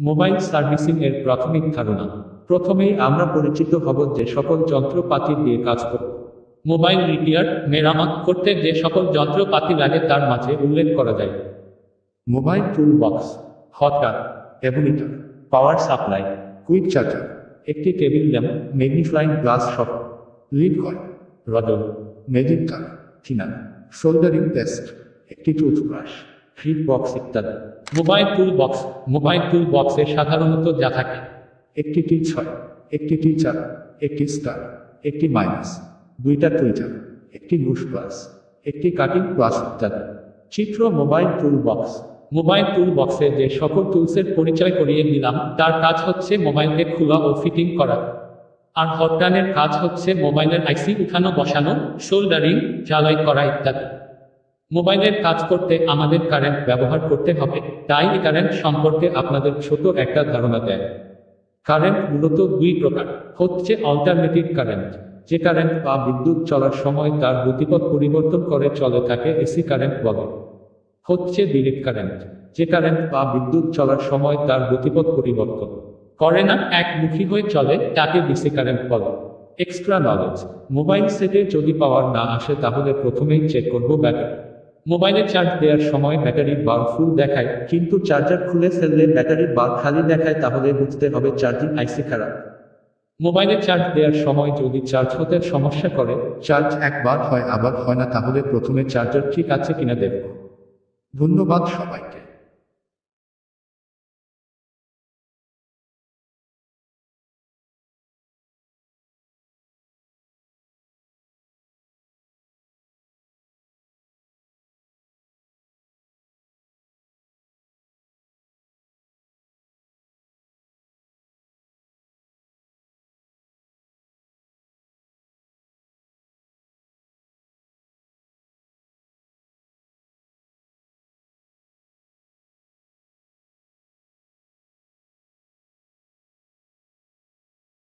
Mobile servicing এর প্রাথমিক ধারণা। প্রথমেই আমরা পরিচিত হব যে সকল যন্ত্রপাতি দিয়ে কাজ করব। মোবাইল রিপেয়ার, মেরামত করতে যে সকল যন্ত্রপাতি লাগে তার মাঝে উল্লেখ করা যায়। মোবাইল টুল বক্স হটার এভুলিটার পাওয়ার সাপ্লাই, কুইক চার্জার, একটি টেবিল ল্যাম্প ম্যাগনিফ্লাইং গ্লাস সহ। Lead coil রডল magic car thinner, soldering paste একটি টুথব্রাশ। ফিড বক্স ইত্যাদি। Mobile tool box mobile tool বক্সে সাধারণত যা থাকে। একটি টি ছয় একটি টি চার একটি স্টার একটি মাইনাস দুইটা টুইটার একটি লুস প্লাস একটি কাটিং প্লাস ইত্যাদি। চিত্র mobile tool box mobile tool বক্সে যে সকল টুলসের পরিচয় করিয়ে নিলাম তার কাজ হচ্ছে মোবাইলকে খোলা ও ফিটিং করা। আর হটগানের কাজ হচ্ছে মোবাইলের আইসি উঠানো বসানো শোল্ডারিং জ্বালাই করা ইত্যাদি। মোবাইলের কাজ করতে আমাদের কারেন্ট ব্যবহার করতে হবে, তাই কারেন্ট সম্পর্কে আপনাদের ছোট একটা ধারণা দেয়। কারেন্ট মূলত দুই প্রকার, হচ্ছে অল্টারনেটিভ কারেন্ট যে কারেন্ট বা বিদ্যুৎ চলার সময় তার গতিপথ পরিবর্তন করে চলে থাকে এসি কারেন্ট বলে। হচ্ছে ডিরেক্ট কারেন্ট যে কারেন্ট বা বিদ্যুৎ চলার সময় তার গতিপথ পরিবর্তন করে না, একমুখী হয়ে চলে, তাকে ডিসি কারেন্ট বলে। এক্সট্রা নলেজ মোবাইল সেটে যদি পাওয়ার না আসে তাহলে প্রথমেই চেক করব ব্যাটারি মোবাইলে চার্জ দেওয়ার সময় ব্যাটারির বার ফুল দেখায়, কিন্তু চার্জার খুলে ফেললে ব্যাটারির বার খালি দেখায়, তাহলে বুঝতে হবে চার্জিং আইসি খারাপ। মোবাইলে চার্জ দেওয়ার সময় যদি চার্জ হতে সমস্যা করে, চার্জ একবার হয়, আবার হয় না, তাহলে প্রথমে চার্জার ঠিক আছে কিনা দেখব। ধন্যবাদ সবাইকে।